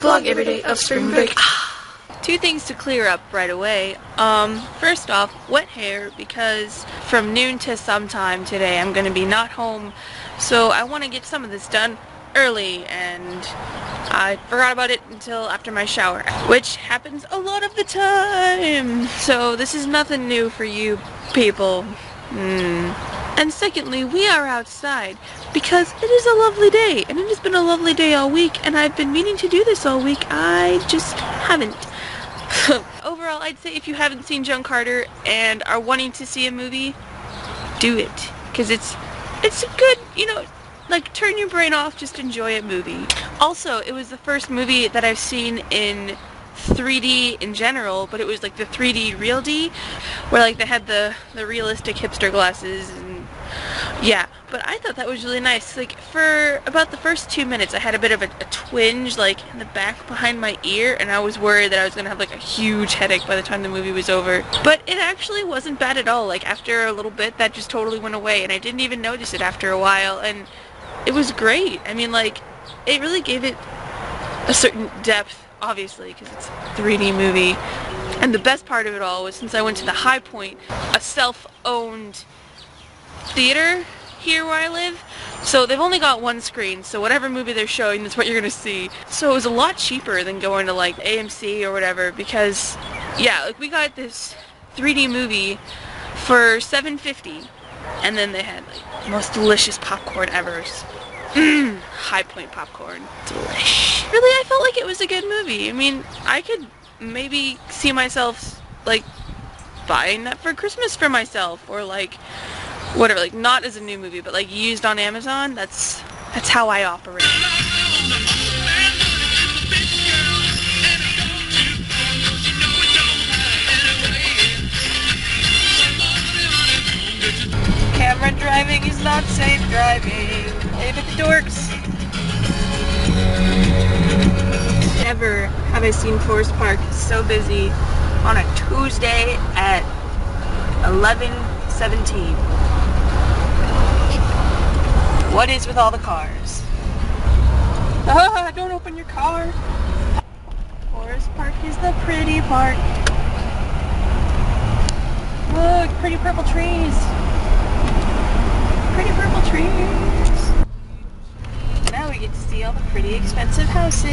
Vlog every day of spring break. Two things to clear up right away. Um, first off, wet hair because from noon to sometime today I'm gonna be not home, so I want to get some of this done early and I forgot about it until after my shower, which happens a lot of the time. So this is nothing new for you people. Hmm. And secondly, we are outside because it is a lovely day and it has been a lovely day all week and I've been meaning to do this all week. I just haven't. Overall, I'd say if you haven't seen John Carter and are wanting to see a movie, do it because it's it's a good, you know, like turn your brain off, just enjoy a movie. Also, it was the first movie that I've seen in 3D in general, but it was like the 3D Real D, where like they had the the realistic hipster glasses and yeah, but I thought that was really nice. Like for about the first two minutes, I had a bit of a, a, twinge like in the back behind my ear, and I was worried that I was gonna have like a huge headache by the time the movie was over. But it actually wasn't bad at all. Like after a little bit, that just totally went away, and I didn't even notice it after a while, and it was great. I mean, like it really gave it a certain depth, obviously, because it's a 3D movie. And the best part of it all was since I went to the Hi-Pointe, a self-owned theater here where I live. So they've only got one screen, so whatever movie they're showing, that's what you're gonna see. So it was a lot cheaper than going to like AMC or whatever because, yeah, like we got this 3D movie for 7.50, and then they had like most delicious popcorn ever. Hi-Pointe popcorn, delish. Really, I felt like it was a good movie. I mean, I could maybe see myself like buying that for Christmas for myself, or like whatever, like not as a new movie, but like used on Amazon. That's that's how I operate. Camera driving is not safe driving. Hey, but the dorks. Never have I seen Forest Park so busy on a Tuesday at 11:17. What is with all the cars? Ah, don't open your car. Forest Park is the pretty part. Look, pretty purple trees. Pretty purple trees. Now we get to see all the pretty expensive houses.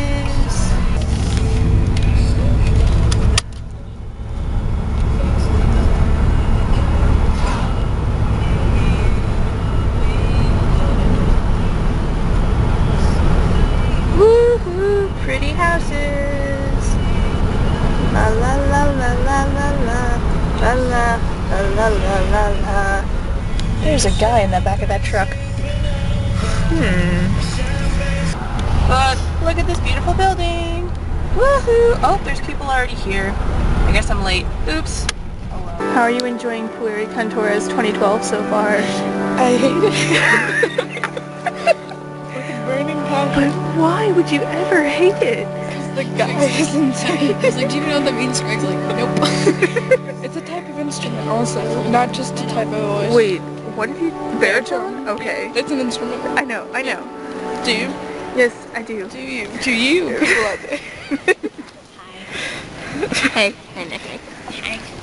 pretty houses. La la la la la la la la la la la la. There's a guy in the back of that truck. Hmm. But look at this beautiful building. Woohoo! Oh, there's people already here. I guess I'm late. Oops. How are you enjoying Pueri Cantores 2012 so far? I hate it. But why would you ever hate it? Because the guy is insane. He's like, do you know what that means? Greg's like, nope. it's a instrument also, not just a type of voice. Wait, what did you... Baritone? Okay. It's an instrument. I know, I know. Do you? Yes, I do. Do you? Do you? People out there. Hi. Hey.